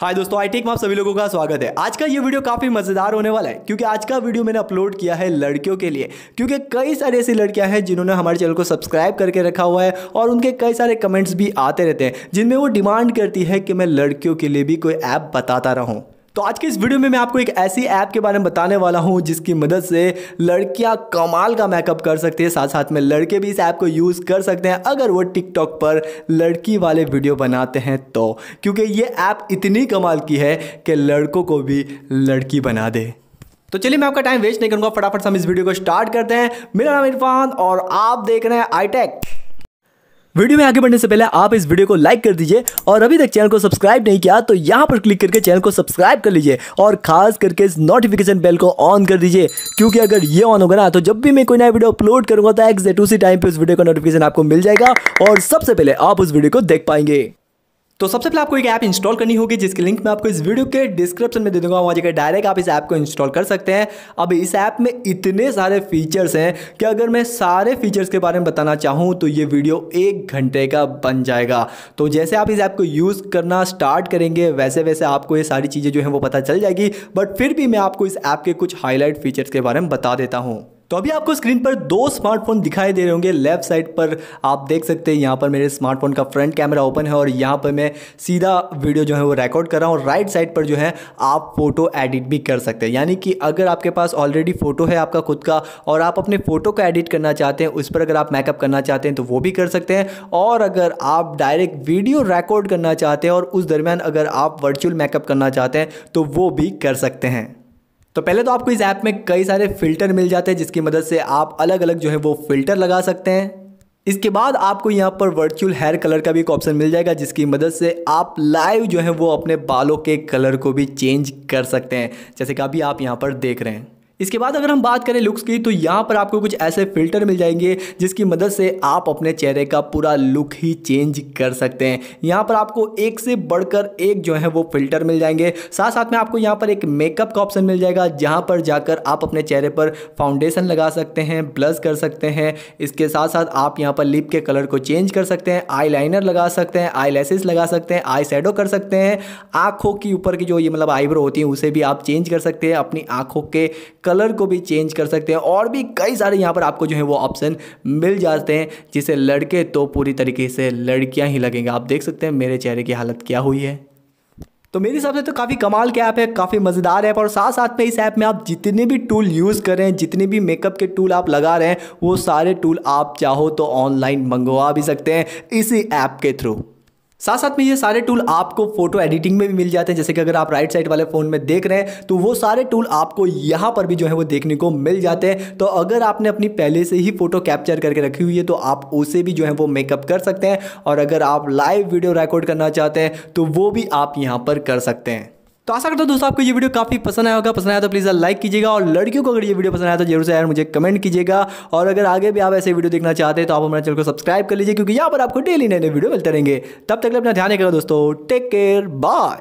हाय दोस्तों I take में आप सभी लोगों का स्वागत है। आज का ये वीडियो काफ़ी मज़ेदार होने वाला है, क्योंकि आज का वीडियो मैंने अपलोड किया है लड़कियों के लिए। क्योंकि कई सारी ऐसी लड़कियाँ हैं जिन्होंने हमारे चैनल को सब्सक्राइब करके रखा हुआ है, और उनके कई सारे कमेंट्स भी आते रहते हैं, जिनमें वो डिमांड करती है कि मैं लड़कियों के लिए भी कोई ऐप बताता रहूँ। तो आज के इस वीडियो में मैं आपको एक ऐसी ऐप के बारे में बताने वाला हूँ, जिसकी मदद से लड़कियाँ कमाल का मेकअप कर सकती है साथ साथ में लड़के भी इस ऐप को यूज़ कर सकते हैं, अगर वो टिकटॉक पर लड़की वाले वीडियो बनाते हैं तो। क्योंकि ये ऐप इतनी कमाल की है कि लड़कों को भी लड़की बना दे। तो चलिए मैं आपका टाइम वेस्ट नहीं करूँगा, फटाफट से हम इस वीडियो को स्टार्ट करते हैं। मेरा नाम इरफान और आप देख रहे हैं आईटेक वीडियो में आगे बढ़ने से पहले आप इस वीडियो को लाइक कर दीजिए और अभी तक चैनल को सब्सक्राइब नहीं किया तो यहाँ पर क्लिक करके चैनल को सब्सक्राइब कर लीजिए और खास करके इस नोटिफिकेशन बेल को ऑन कर दीजिए, क्योंकि अगर ये ऑन होगा ना तो जब भी मैं कोई नया वीडियो अपलोड करूँगा तो एक्जेक्ट उसी टाइम पर उस वीडियो का नोटिफिकेशन आपको मिल जाएगा और सबसे पहले आप उस वीडियो को देख पाएँगे। तो सबसे पहले आपको एक ऐप इंस्टॉल करनी होगी, जिसकी लिंक मैं आपको इस वीडियो के डिस्क्रिप्शन में दे दूँगा। वहाँ जाकर डायरेक्ट आप इस ऐप को इंस्टॉल कर सकते हैं। अब इस ऐप में इतने सारे फीचर्स हैं कि अगर मैं सारे फीचर्स के बारे में बताना चाहूँ तो ये वीडियो एक घंटे का बन जाएगा। तो जैसे आप इस ऐप को यूज़ करना स्टार्ट करेंगे, वैसे वैसे आपको ये सारी चीज़ें जो हैं वो पता चल जाएगी। बट फिर भी मैं आपको इस ऐप के कुछ हाईलाइट फीचर्स के बारे में बता देता हूँ। तो अभी आपको स्क्रीन पर दो स्मार्टफ़ोन दिखाई दे रहे होंगे। लेफ़्ट साइड पर आप देख सकते हैं, यहाँ पर मेरे स्मार्टफ़ोन का फ्रंट कैमरा ओपन है और यहाँ पर मैं सीधा वीडियो जो है वो रिकॉर्ड कर रहा हूँ। राइट साइड पर जो है आप फ़ोटो एडिट भी कर सकते हैं। यानी कि अगर आपके पास ऑलरेडी फ़ोटो है आपका खुद का और आप अपने फ़ोटो को एडिट करना चाहते हैं, उस पर अगर आप मेकअप करना चाहते हैं तो वो भी कर सकते हैं। और अगर आप डायरेक्ट वीडियो रिकॉर्ड करना चाहते हैं और उस दरमियान अगर आप वर्चुअल मेकअप करना चाहते हैं तो वो भी कर सकते हैं। तो पहले तो आपको इस ऐप में कई सारे फ़िल्टर मिल जाते हैं जिसकी मदद से आप अलग अलग जो है वो फ़िल्टर लगा सकते हैं। इसके बाद आपको यहाँ पर वर्चुअल हेयर कलर का भी एक ऑप्शन मिल जाएगा जिसकी मदद से आप लाइव जो है वो अपने बालों के कलर को भी चेंज कर सकते हैं। जैसे कि अभी आप यहाँ पर देख रहे हैं। इसके बाद अगर हम बात करें लुक्स की तो यहाँ पर आपको कुछ ऐसे फ़िल्टर मिल जाएँगे, जिसकी मदद से आप अपने चेहरे का पूरा लुक ही चेंज कर सकते हैं। यहाँ पर आपको एक से बढ़कर एक जो है वो फ़िल्टर मिल जाएँगे। साथ साथ में आपको यहाँ पर एक मेकअप का ऑप्शन मिल जाएगा, जहाँ पर जाकर आप अपने चेहरे पर फाउंडेशन लगा सकते हैं ब्लस कर सकते हैं। इसके साथ साथ आप यहाँ पर लिप के कलर को चेंज कर सकते हैं आई लगा सकते हैं आई लगा सकते हैं आई कर सकते हैं। आँखों की ऊपर की जो ये मतलब आईब्रो होती है, उसे भी आप चेंज कर सकते हैं, अपनी आँखों के कलर को भी चेंज कर सकते हैं और भी कई सारे यहाँ पर आपको जो है वो ऑप्शन मिल जाते हैं जिसे लड़के तो पूरी तरीके से लड़कियाँ ही लगेंगे। आप देख सकते हैं मेरे चेहरे की हालत क्या हुई है। तो मेरे हिसाब से तो काफ़ी कमाल के ऐप है, काफ़ी मज़ेदार ऐप और साथ साथ में इस ऐप में आप जितने भी टूल यूज़ कर रहे हैं, जितने भी मेकअप के टूल आप लगा रहे हैं, वो सारे टूल आप चाहो तो ऑनलाइन मंगवा भी सकते हैं इसी ऐप के थ्रू। साथ साथ में ये सारे टूल आपको फ़ोटो एडिटिंग में भी मिल जाते हैं। जैसे कि अगर आप राइट साइड वाले फ़ोन में देख रहे हैं तो वो सारे टूल आपको यहाँ पर भी जो है वो देखने को मिल जाते हैं। तो अगर आपने अपनी पहले से ही फ़ोटो कैप्चर करके रखी हुई है तो आप उसे भी जो है वो मेकअप कर सकते हैं। और अगर आप लाइव वीडियो रिकॉर्ड करना चाहते हैं तो वो भी आप यहाँ पर कर सकते हैं। तो आशा करता हूँ दोस्तों आपको ये वीडियो काफ़ी पसंद आया होगा। पसंद आया तो प्लीज़ लाइक कीजिएगा और लड़कियों को अगर ये वीडियो पसंद आया तो ज़रूर से यार मुझे कमेंट कीजिएगा। और अगर आगे भी आप ऐसे वीडियो देखना चाहते हैं तो आप हमारे चैनल को सब्सक्राइब कर लीजिए क्योंकि यहाँ पर आपको डेली नए नए वीडियो मिलते रहेंगे। तब तक अपना ध्यान रखेगा दोस्तों। Take care bye